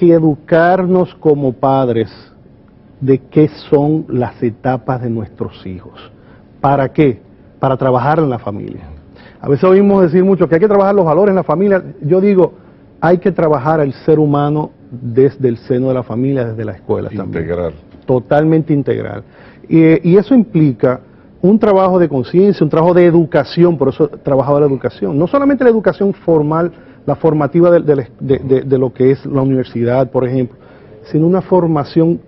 que educarnos como padres de qué son las etapas de nuestros hijos. ¿Para qué? Para trabajar en la familia. A veces oímos decir mucho que hay que trabajar los valores en la familia. Yo digo, hay que trabajar el ser humano desde el seno de la familia, desde la escuela Integral. Totalmente integral. Y, y eso implica un trabajo de conciencia, un trabajo de educación, por eso trabajaba la educación. No solamente la educación formal, la formativa de, de, de, lo que es la universidad, por ejemplo, sino una formación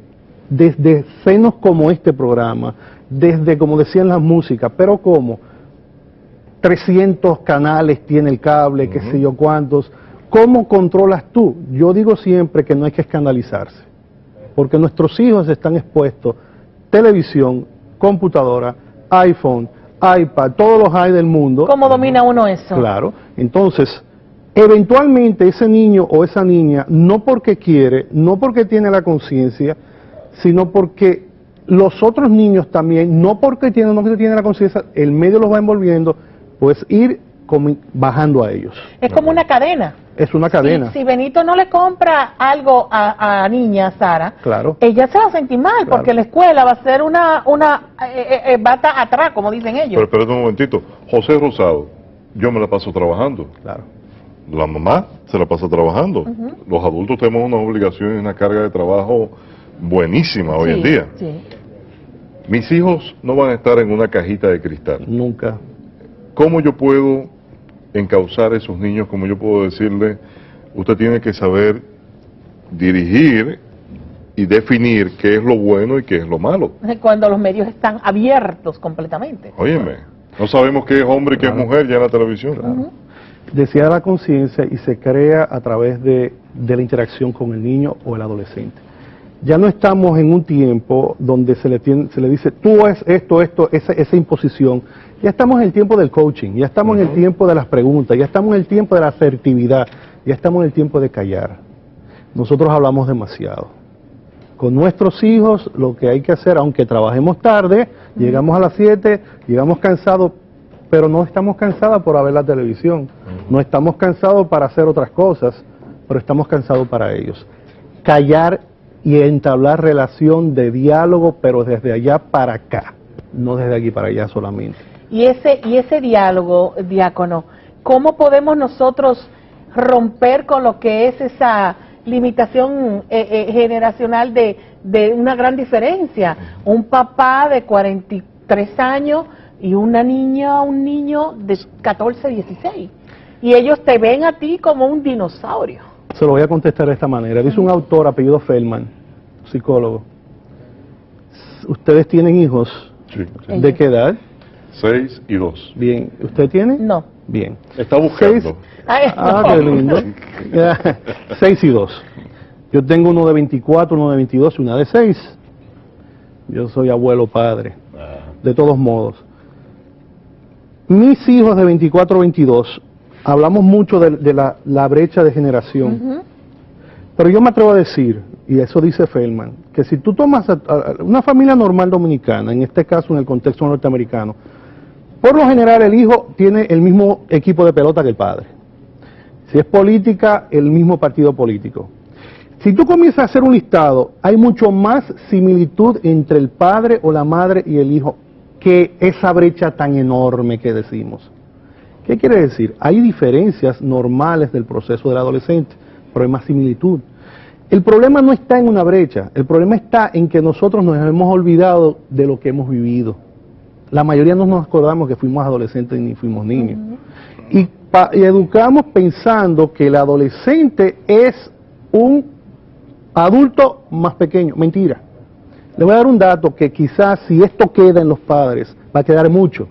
desde senos como este programa, desde, como decían las músicas, pero como 300 canales tiene el cable, qué sé yo cuántos, ¿cómo controlas tú? Yo digo siempre que no hay que escandalizarse, porque nuestros hijos están expuestos, televisión, computadora, iPhone, iPad, todos los hay del mundo. ¿Cómo domina uno eso? Claro, entonces, eventualmente ese niño o esa niña, no porque quiere, no porque tiene la conciencia, sino porque los otros niños también, no porque tienen, no tienen la conciencia, el medio los va envolviendo, pues ir bajando a ellos. Es como una cadena. Es una cadena. Si, Benito no le compra algo a, a niña, Sara, claro. ella se va a sentir mal, porque la escuela va a ser una, una eh, eh, eh, bata atrás, como dicen ellos. Pero espérate un momentito. José Rosado, yo me la paso trabajando. Claro. La mamá se la pasa trabajando. Los adultos tenemos una obligación y una carga de trabajo buenísima hoy en día. Mis hijos no van a estar en una cajita de cristal. Nunca. ¿Cómo yo puedo encauzar a esos niños? ¿Cómo yo puedo decirle, usted tiene que saber dirigir y definir qué es lo bueno y qué es lo malo? Cuando los medios están abiertos completamente. Óyeme, no sabemos qué es hombre y qué es mujer ya en la televisión. Decía la conciencia y se crea a través de, de la interacción con el niño o el adolescente ya no estamos en un tiempo donde se le, se le dice, tú es esto, esto, esa, esa imposición. Ya estamos en el tiempo del coaching, ya estamos en el tiempo de las preguntas, ya estamos en el tiempo de la asertividad, ya estamos en el tiempo de callar. Nosotros hablamos demasiado. Con nuestros hijos lo que hay que hacer, aunque trabajemos tarde, llegamos a las 7, llegamos cansados, pero no estamos cansados por ver la televisión, no estamos cansados para hacer otras cosas, pero estamos cansados para ellos. Callar y entablar relación de diálogo, pero desde allá para acá, no desde aquí para allá solamente. Y ese, y ese diálogo, diácono, ¿cómo podemos nosotros romper con lo que es esa limitación eh, eh, generacional de, de una gran diferencia? Un papá de 43 años y una niña, un niño de 14, 16. Y ellos te ven a ti como un dinosaurio. Se lo voy a contestar de esta manera. Dice un autor apellido Feldman, psicólogo. ¿Ustedes tienen hijos? Sí. ¿De qué edad? Seis y dos. Bien. ¿Usted tiene? No. Bien. Está buscando. ah, qué lindo. Seis y dos. Yo tengo uno de 24, uno de 22 y una de seis. Yo soy abuelo padre. De todos modos. Mis hijos de 24 22 hablamos mucho de, la, la, brecha de generación. Pero yo me atrevo a decir, y eso dice Feldman, que si tú tomas una familia normal dominicana, en este caso en el contexto norteamericano, por lo general el hijo tiene el mismo equipo de pelota que el padre. Si es política, el mismo partido político. Si tú comienzas a hacer un listado, hay mucho más similitud entre el padre o la madre y el hijo que esa brecha tan enorme que decimos. ¿Qué quiere decir? Hay diferencias normales del proceso del adolescente, pero hay más similitud. El problema no está en una brecha, el problema está en que nosotros nos hemos olvidado de lo que hemos vivido. La mayoría no nos acordamos que fuimos adolescentes ni fuimos niños. y, y educamos pensando que el adolescente es un adulto más pequeño. Mentira. Le voy a dar un dato que quizás si esto queda en los padres, va a quedar mucho.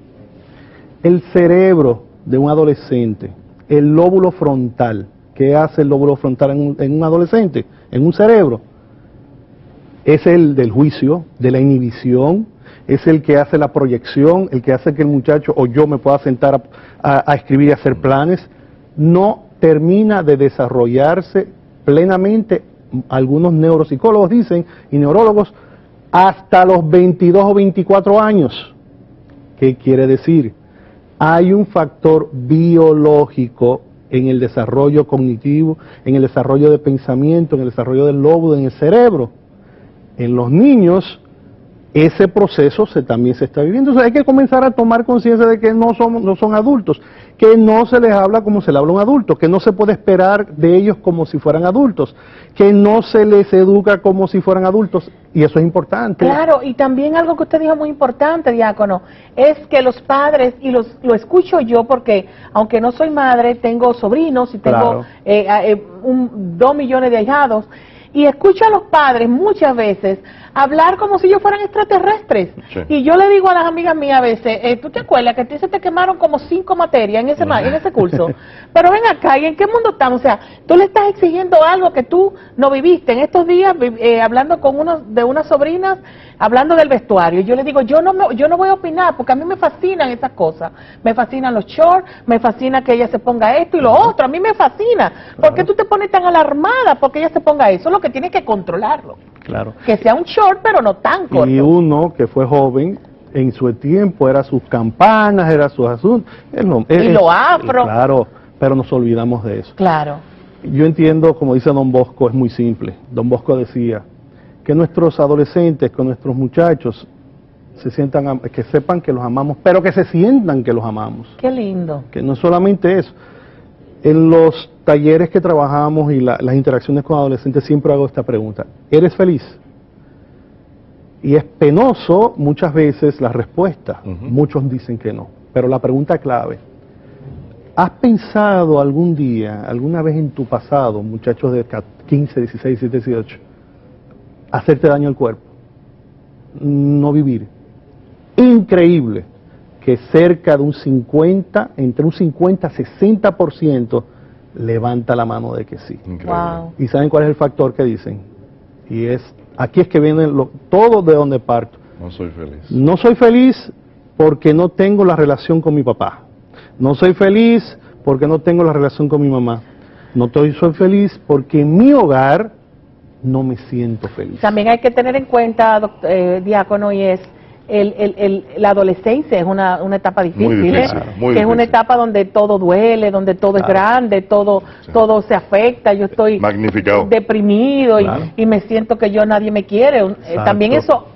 El cerebro de un adolescente, el lóbulo frontal, ¿qué hace el lóbulo frontal en un, adolescente? En un cerebro. Es el del juicio, de la inhibición, es el que hace la proyección, el que hace que el muchacho o yo me pueda sentar a, escribir y hacer planes. No termina de desarrollarse plenamente, algunos neuropsicólogos dicen, y neurólogos, hasta los 22 o 24 años. ¿Qué quiere decir? Hay un factor biológico en el desarrollo cognitivo, en el desarrollo de pensamiento, en el desarrollo del lóbulo, en el cerebro. En los niños ese proceso se, también se está viviendo. Entonces hay que comenzar a tomar conciencia de que no son, no son adultos, que no se les habla como se le habla a un adulto, que no se puede esperar de ellos como si fueran adultos, que no se les educa como si fueran adultos, y eso es importante. Claro, y también algo que usted dijo muy importante, diácono, es que los padres, y los, lo escucho yo porque, aunque no soy madre, tengo sobrinos y tengo eh, eh, un, dos millones de ahijados, y escucho a los padres muchas veces hablar como si ellos fueran extraterrestres. Y yo le digo a las amigas mías a veces, eh, ¿tú te acuerdas que a ti se te quemaron como cinco materias en ese, en ese curso? Pero ven acá, ¿y en qué mundo estamos? O sea, tú le estás exigiendo algo que tú no viviste. En estos días, eh, hablando con uno de unas sobrinas, hablando del vestuario, yo le digo, yo no, yo no voy a opinar porque a mí me fascinan esas cosas. Me fascinan los shorts, me fascina que ella se ponga esto y lo otro, a mí me fascina. ¿Por qué tú te pones tan alarmada porque ella se ponga eso? Lo que tienes que controlarlo. Claro. Que sea un short, pero no tan corto. Y uno que fue joven, en su tiempo, era sus campanas, era sus asuntos. y lo afro. Claro, pero nos olvidamos de eso. Claro. Yo entiendo, como dice Don Bosco, es muy simple. Don Bosco decía que nuestros adolescentes, que nuestros muchachos se sientan, que sepan que los amamos, pero que se sientan que los amamos. Qué lindo. Que no solamente eso. En los talleres que trabajamos y las interacciones con adolescentes siempre hago esta pregunta. ¿Eres feliz? Y es penoso muchas veces la respuesta. Muchos dicen que no. Pero la pregunta clave. ¿Has pensado algún día, alguna vez en tu pasado, muchachos de 15, 16, 17, 18, hacerte daño al cuerpo? No vivir. Increíble que cerca de un 50, entre un 50 y 60% levanta la mano de que sí. ¿Y saben cuál es el factor que dicen? Y es, aquí es que viene lo, todo de donde parto. No soy feliz. No soy feliz porque no tengo la relación con mi papá. No soy feliz porque no tengo la relación con mi mamá. No soy feliz porque en mi hogar no me siento feliz. También hay que tener en cuenta, eh, diácono, y es el, el, la adolescencia es una, una etapa difícil, ¿eh? que es una etapa donde todo duele, donde todo es grande, todo todo se afecta, yo estoy deprimido y, me siento que yo nadie me quiere. Eh, también eso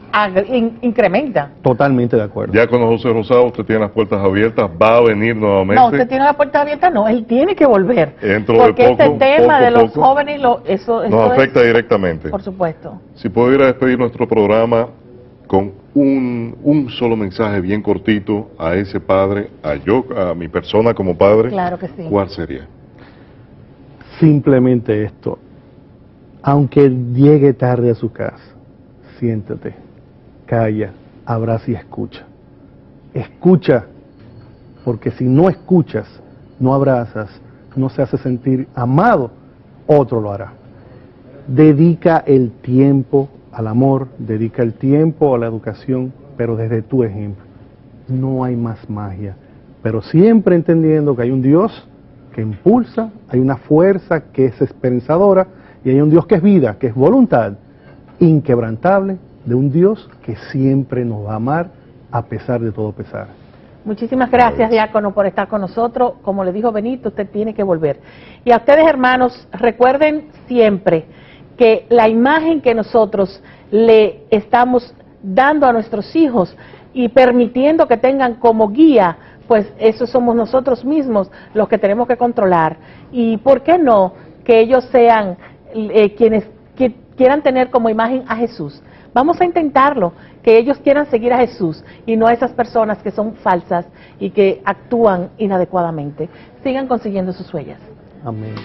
incrementa. Totalmente de acuerdo. Ya con José Rosado usted tiene las puertas abiertas, va a venir nuevamente. No, usted tiene las puertas abiertas, no, él tiene que volver. porque este tema de los jóvenes, lo, eso, nos afecta directamente. Por supuesto. Si pudiera despedir nuestro programa con un, un, solo mensaje bien cortito a ese padre, a yo, a mi persona como padre, claro que sí. ¿cuál sería? Simplemente esto. Aunque llegue tarde a su casa, siéntate, calla, abraza y escucha. Escucha, porque si no escuchas, no abrazas, no se hace sentir amado, otro lo hará. Dedica el tiempo al amor, dedica el tiempo a la educación, pero desde tu ejemplo. No hay más magia, pero siempre entendiendo que hay un Dios que impulsa, hay una fuerza que es esperanzadora y hay un Dios que es vida, que es voluntad inquebrantable de un Dios que siempre nos va a amar a pesar de todo pesar. Muchísimas gracias, diácono, por estar con nosotros. Como le dijo Benito, usted tiene que volver. Y a ustedes, hermanos, recuerden siempre que la imagen que nosotros le estamos dando a nuestros hijos y permitiendo que tengan como guía, pues eso somos nosotros mismos los que tenemos que controlar. Y por qué no que ellos sean eh, quienes quieran tener como imagen a Jesús. Vamos a intentarlo, que ellos quieran seguir a Jesús y no a esas personas que son falsas y que actúan inadecuadamente. Sigan consiguiendo sus huellas. Amén.